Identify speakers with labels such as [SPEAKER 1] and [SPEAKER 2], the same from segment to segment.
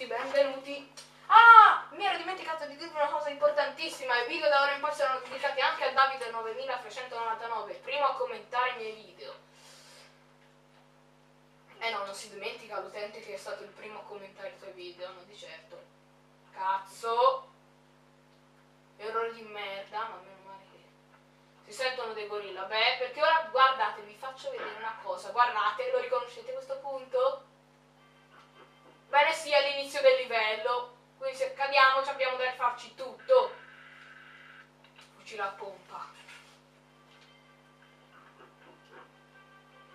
[SPEAKER 1] tutti, benvenuti. Ah, mi ero dimenticato di dirvi una cosa importantissima. I video da ora in poi saranno dedicati anche a Davide 9399, primo a commentare i miei video. Eh no, non si dimentica l'utente che è stato il primo a commentare i tuoi video, non di certo. Cazzo. Errore di merda, ma meno male che... Si sentono dei gorilla. Beh, perché ora, guardate, vi faccio vedere una cosa. Guardate, lo riconoscete questo punto? Bene, sì, all'inizio del livello. Quindi se cadiamo abbiamo da farci tutto. Fucile a pompa.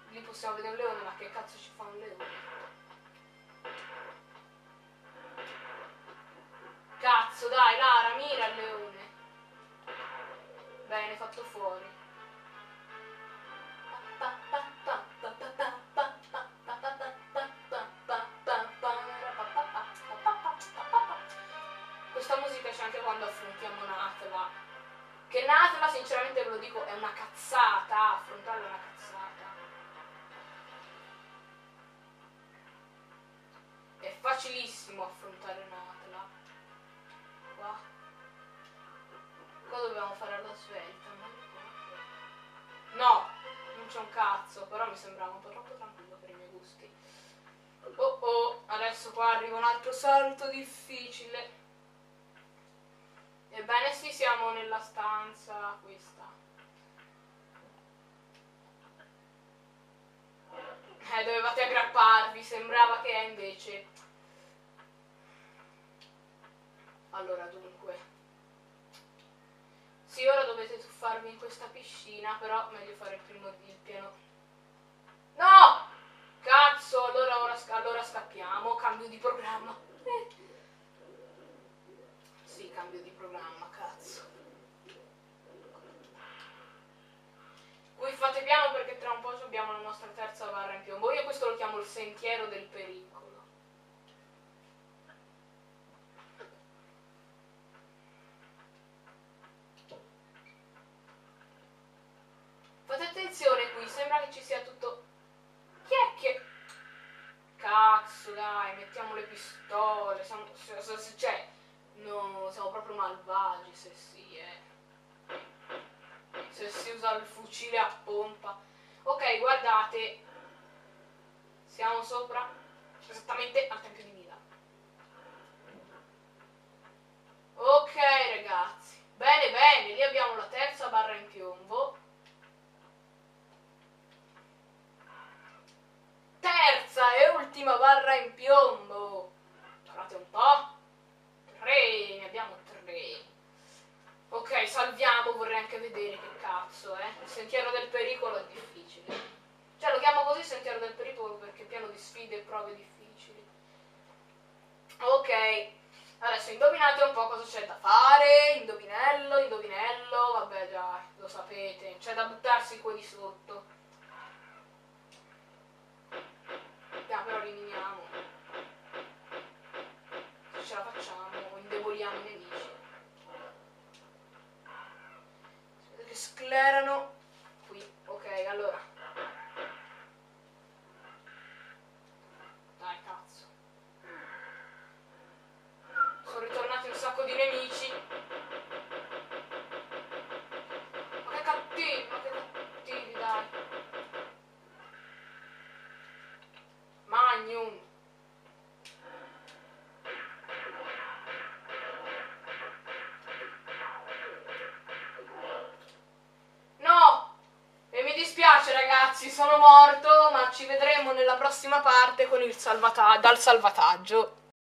[SPEAKER 1] Lì possiamo vedere un leone, ma che cazzo ci fa un leone? Cazzo, dai, Lara, mira il leone. Bene, fatto fuori. Quando affrontiamo Natla. Che Natla, sinceramente ve lo dico, è una cazzata. Affrontarla è una cazzata. È facilissimo affrontare Natla. Qua. Qua dobbiamo fare la svelta. No, non c'è un cazzo, però mi sembrava un po' troppo tranquillo per i miei gusti. Oh oh, adesso qua arriva un altro salto difficile. Ebbene sì, siamo nella stanza questa. Eh, dovevate aggrapparvi, sembrava che invece... Allora, dunque. Sì, ora dovete tuffarvi in questa piscina, però meglio fare il primo il piano. No! Cazzo, allora, ora, allora scappiamo, cambio di programma. Sì, cambio di programma, cazzo. Qui fate piano perché tra un po' abbiamo la nostra terza barra in piombo. Io questo lo chiamo il sentiero del pericolo. Fate attenzione qui, sembra che ci sia tutto... Chi è che... Cazzo, dai, mettiamo le pistole. Siamo... Cioè, siamo proprio malvagi se si è... Se si usa il fucile a pompa. Ok, guardate. Siamo sopra, esattamente al Tempio di Mila. Ok, ragazzi. Bene, bene, lì abbiamo la terza barra in piombo. terza e ultima barra in piombo. Guardate un po'. Tre, ne abbiamo tre. Ok, salviamo, vorrei anche vedere che cazzo, eh. Il sentiero del pericolo è difficile. Cioè, lo chiamo così sentiero del pericolo perché è pieno di sfide e prove difficili. Ok, adesso indovinate un po' cosa c'è da fare. Indovinello, indovinello, vabbè già, lo sapete. C'è da buttarsi qua di sotto. Sclerano sono morto, ma ci vedremo nella prossima parte con il salvata- dal salvataggio.